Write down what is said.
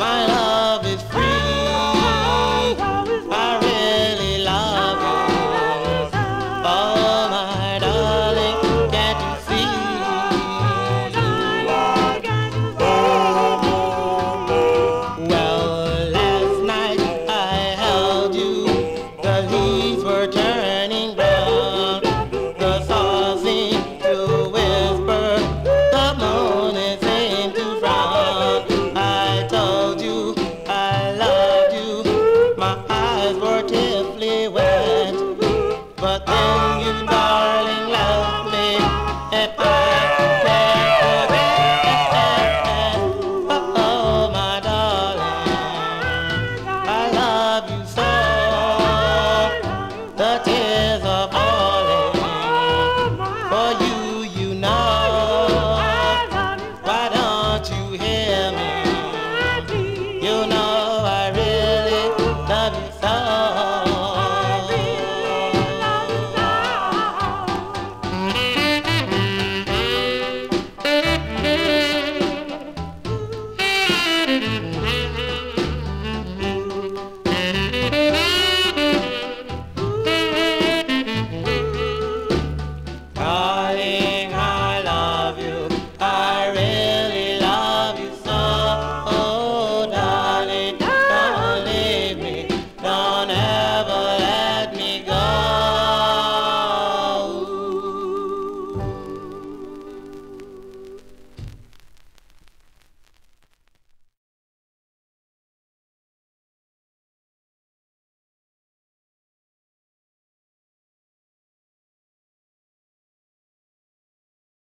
Bye. but then you darling love me. Oh, my darling, I love you so. The tears are falling for you, you know. Why don't you hear me? You know.